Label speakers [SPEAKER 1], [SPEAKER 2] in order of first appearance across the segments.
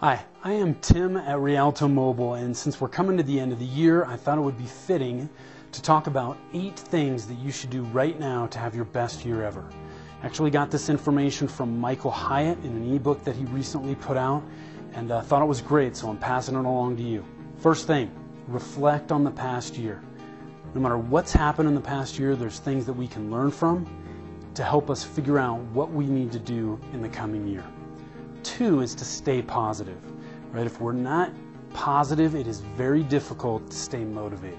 [SPEAKER 1] Hi, I am Tim at Rialto Mobile, and since we're coming to the end of the year, I thought it would be fitting to talk about eight things that you should do right now to have your best year ever. Actually, got this information from Michael Hyatt in an ebook that he recently put out, and uh, thought it was great, so I'm passing it along to you. First thing, reflect on the past year. No matter what's happened in the past year, there's things that we can learn from to help us figure out what we need to do in the coming year. Two is to stay positive, right? If we're not positive, it is very difficult to stay motivated.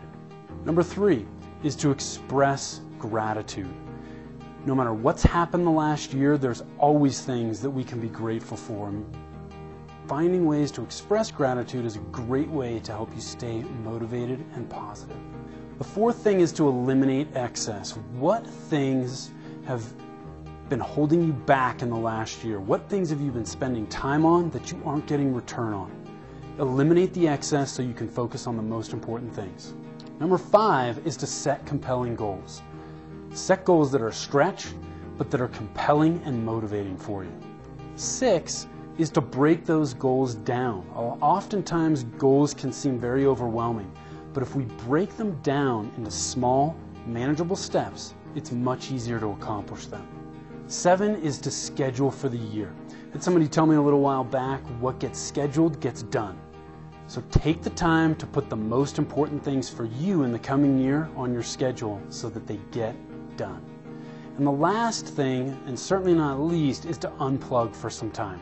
[SPEAKER 1] Number three is to express gratitude. No matter what's happened the last year, there's always things that we can be grateful for. Finding ways to express gratitude is a great way to help you stay motivated and positive. The fourth thing is to eliminate excess. What things have been holding you back in the last year? What things have you been spending time on that you aren't getting return on? Eliminate the excess so you can focus on the most important things. Number five is to set compelling goals. Set goals that are a stretch, but that are compelling and motivating for you. Six is to break those goals down. Oftentimes, goals can seem very overwhelming, but if we break them down into small, manageable steps, it's much easier to accomplish them. Seven is to schedule for the year. Had somebody tell me a little while back, what gets scheduled gets done. So take the time to put the most important things for you in the coming year on your schedule so that they get done. And the last thing, and certainly not least, is to unplug for some time.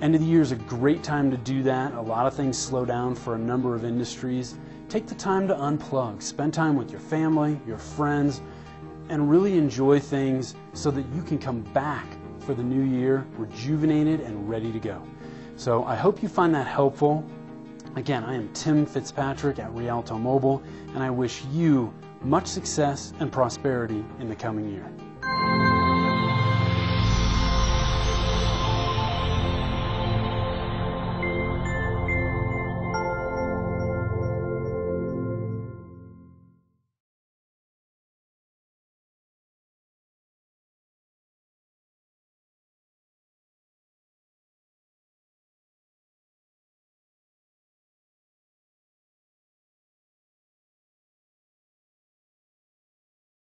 [SPEAKER 1] End of the year is a great time to do that. A lot of things slow down for a number of industries. Take the time to unplug. Spend time with your family, your friends, and really enjoy things so that you can come back for the new year rejuvenated and ready to go. So I hope you find that helpful. Again, I am Tim Fitzpatrick at Rialto Mobile, and I wish you much success and prosperity in the coming year.